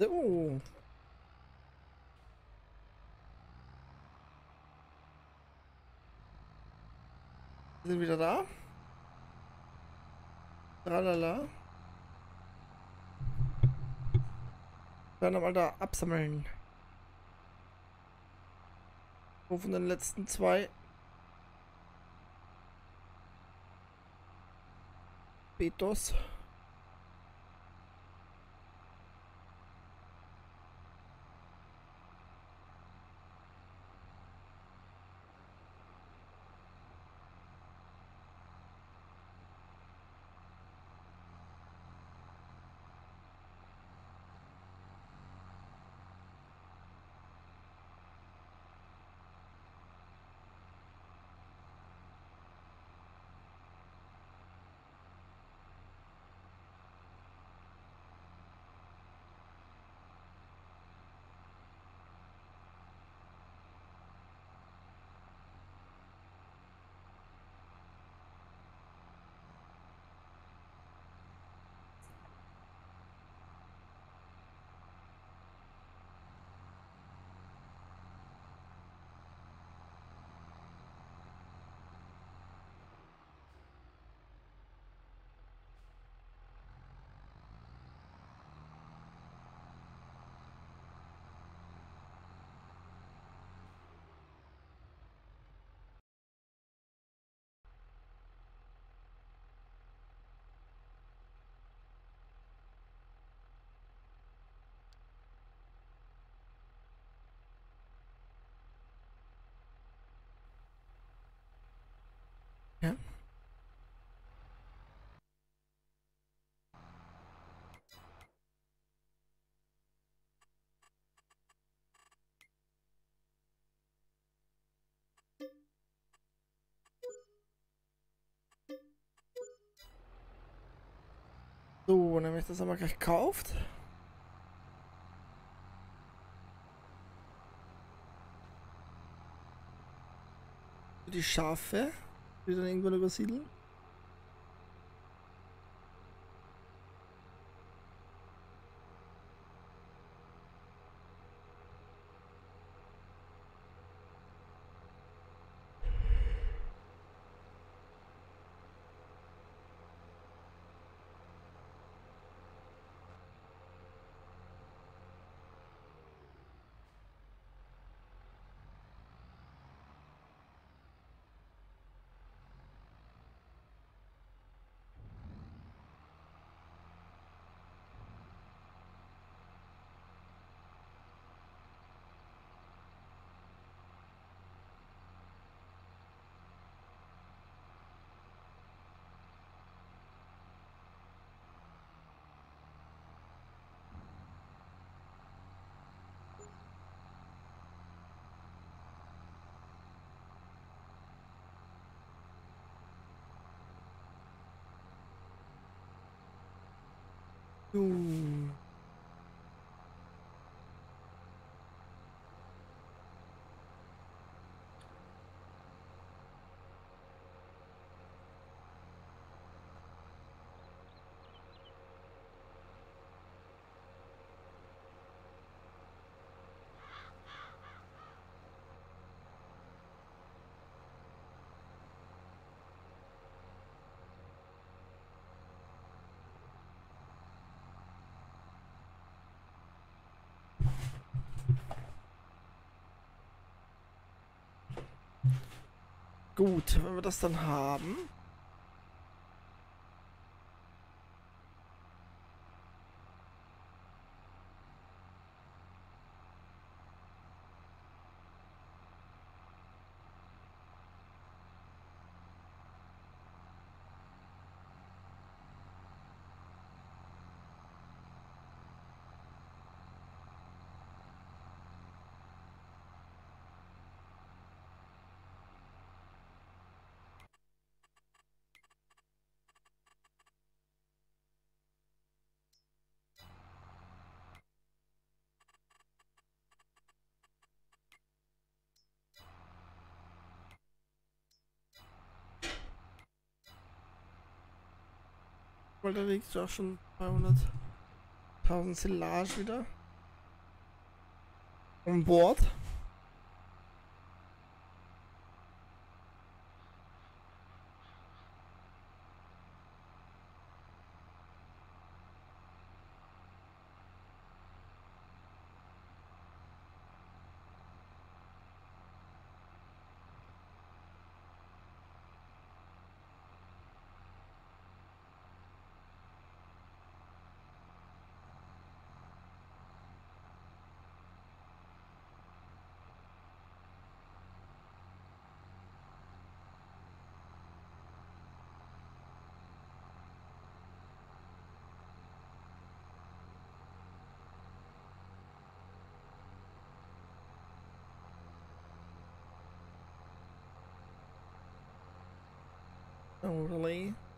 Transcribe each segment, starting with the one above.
So. Wir sind wieder da. Tralala. Werden mal da absammeln. Wo von den letzten zwei Betos. So, dann habe ich das aber gleich gekauft. Die Schafe, die dann irgendwann übersiedeln. Ooh. Gut, wenn wir das dann haben. Weil da liegst du auch schon 200.000 Silage wieder. On Bord. An Bord.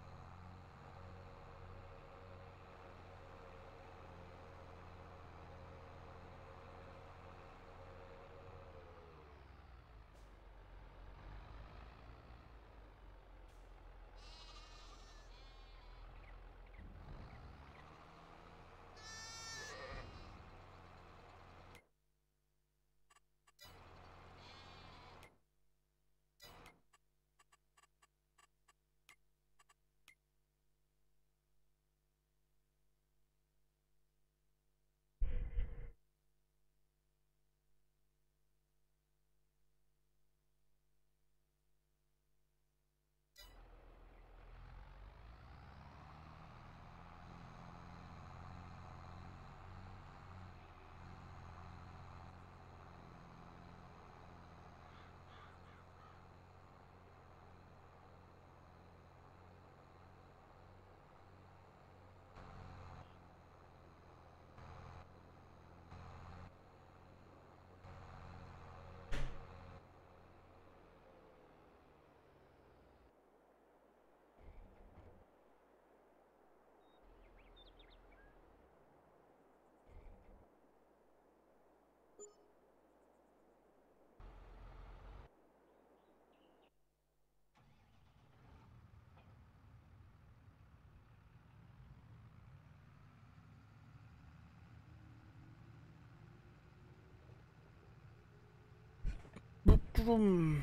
Totally.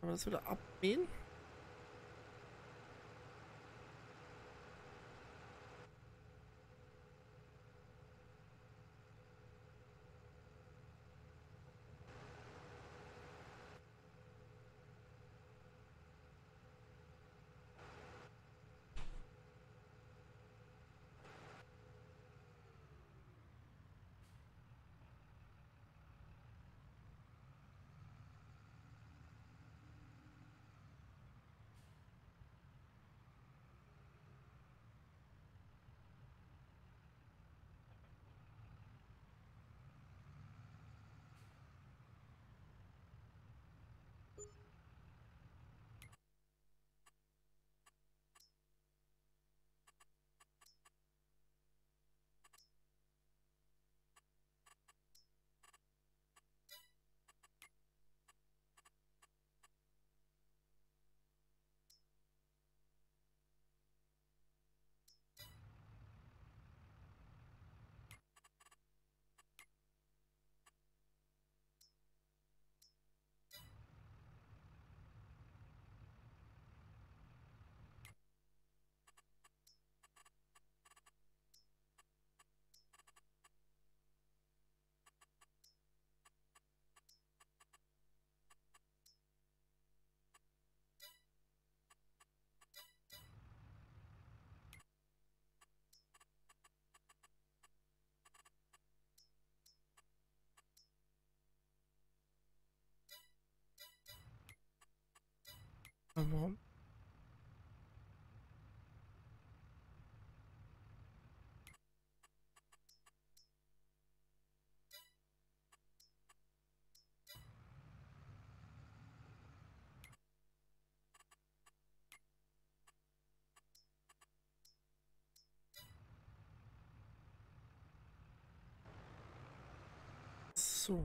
Kann man das wieder abmähen? Warum? So.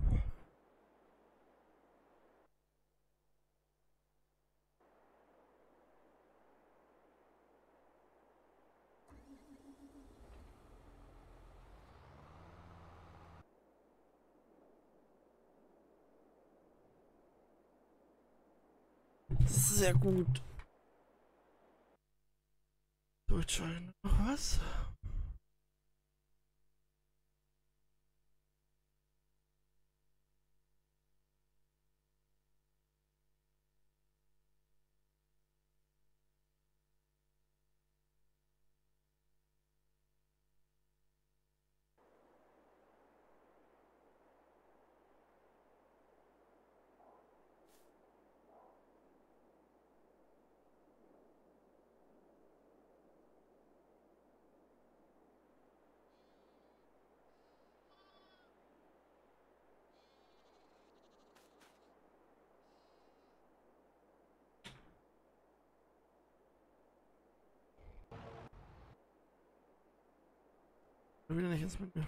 Sehr gut. Durchscheinen. Noch was? Wieder nicht ins mit mir.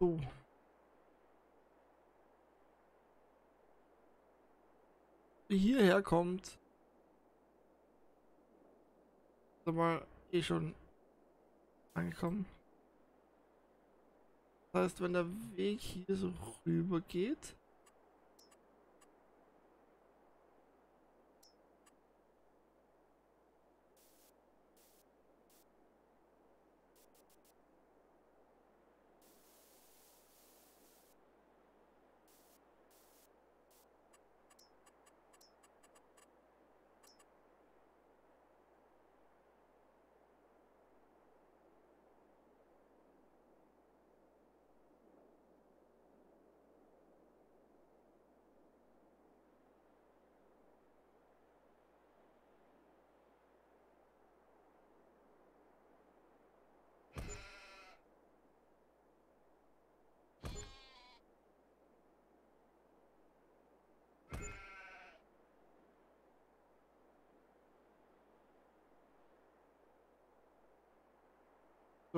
So. Hierher kommt. Aber eh schon angekommen. Das heißt, wenn der Weg hier so rüber geht.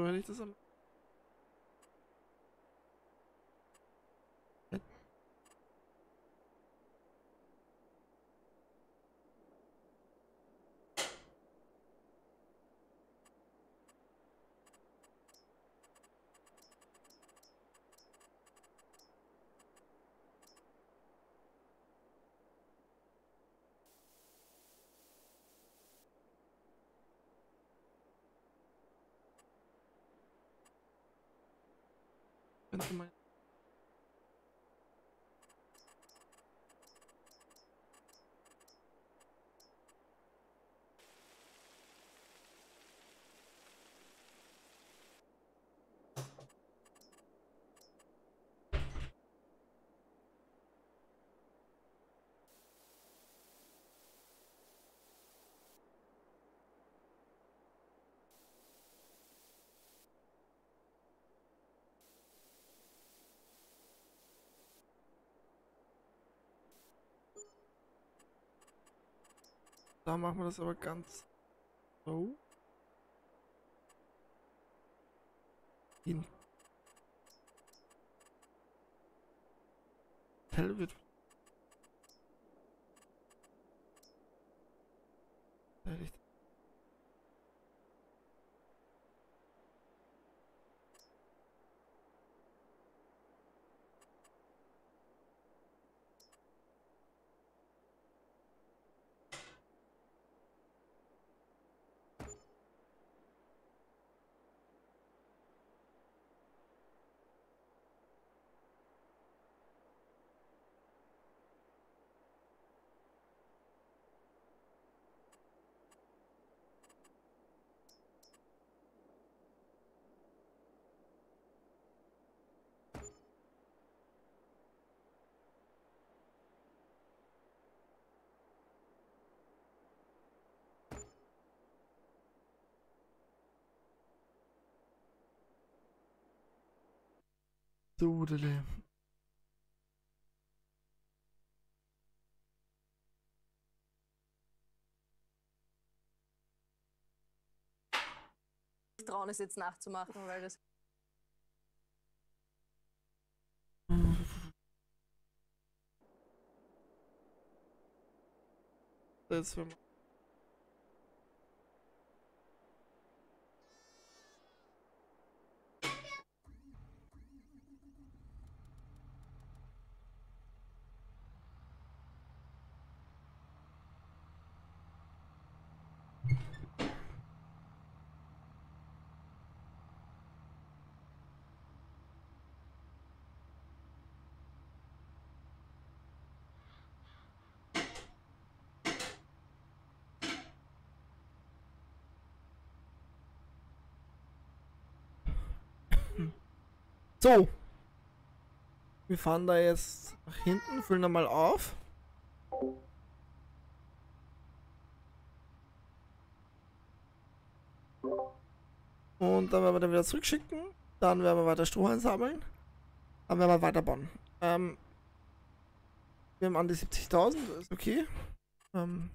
Wenn ich das am. Könnte man. Da machen wir das aber ganz so. Hin. Hell wird. Ehrlich. Dudele. trauen, es jetzt nachzumachen, weil das Das wir So. Wir fahren da jetzt nach hinten, füllen da mal auf. Und dann werden wir dann wieder zurückschicken. Dann werden wir weiter Stroh einsammeln. Dann werden wir weiterbauen. Ähm, wir haben an die 70.000, ist okay. Ähm,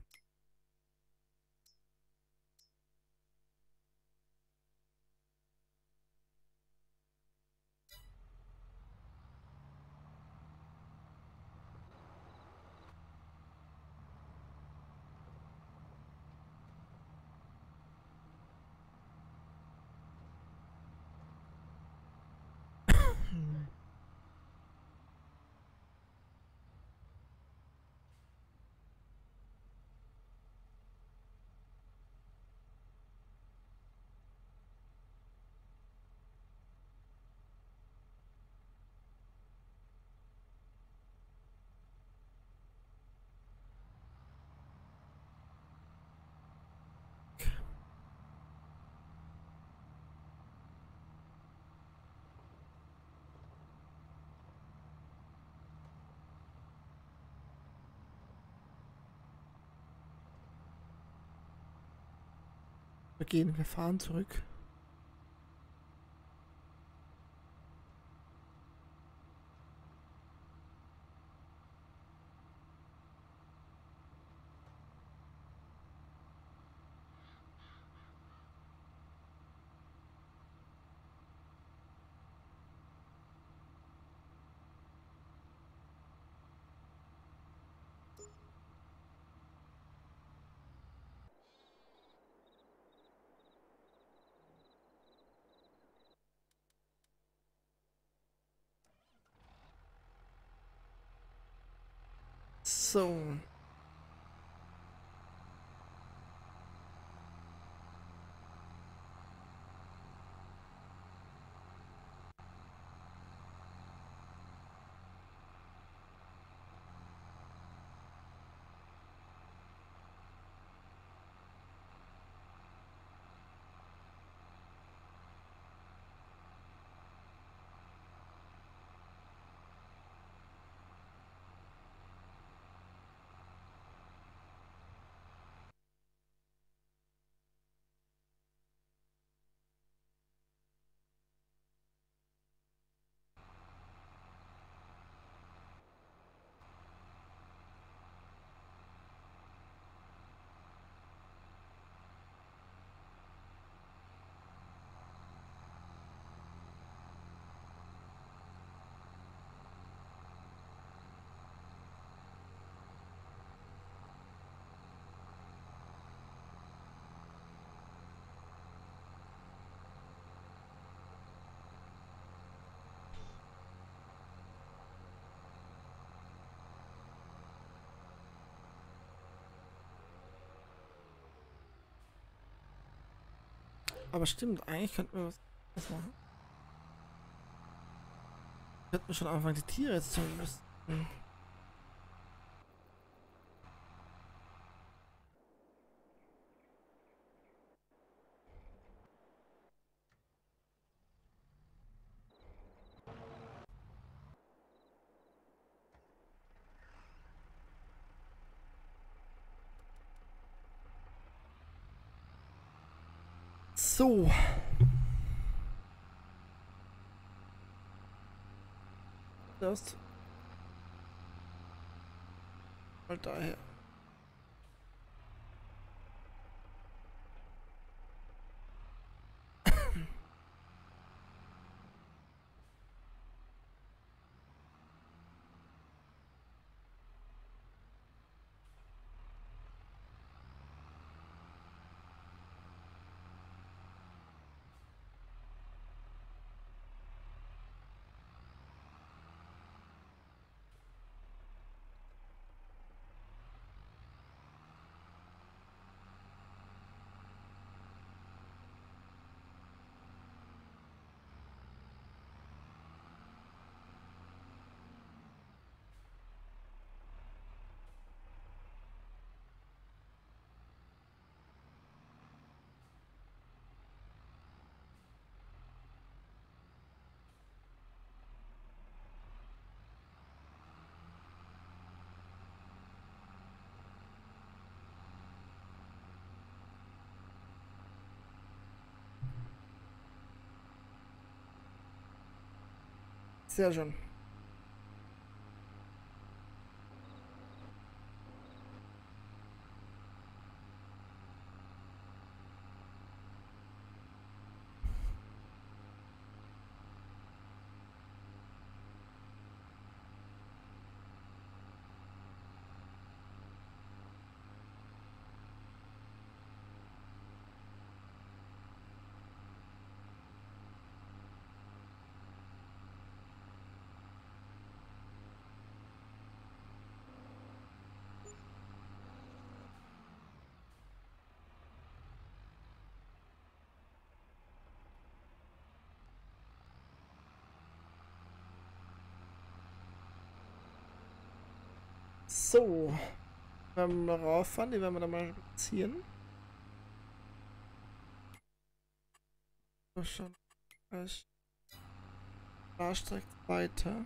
wir gehen, wir fahren zurück. So. Aber stimmt, eigentlich könnten wir was, was machen. Könnten wir schon anfangen, die Tiere jetzt zu müssen. So. Das. Mal daher. Sehr schön. So. Wenn wir rauffahren, die werden wir dann mal ziehen. Schon. Da streckt weiter.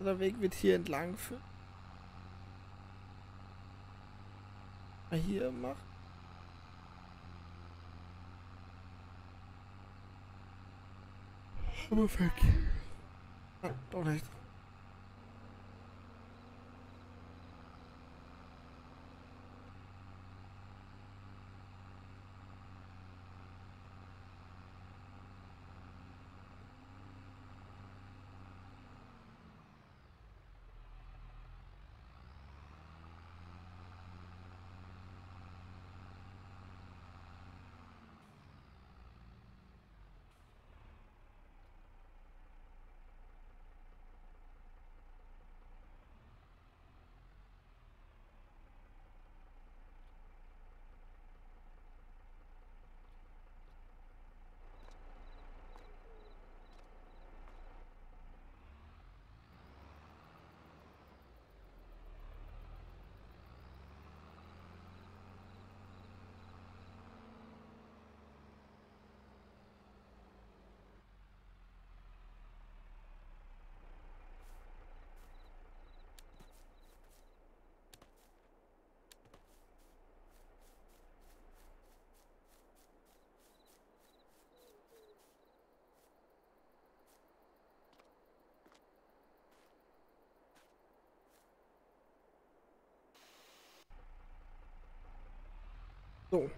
Der Weg wird hier entlang führen. Hier macht. Aber weg. Ah, doch nicht. So.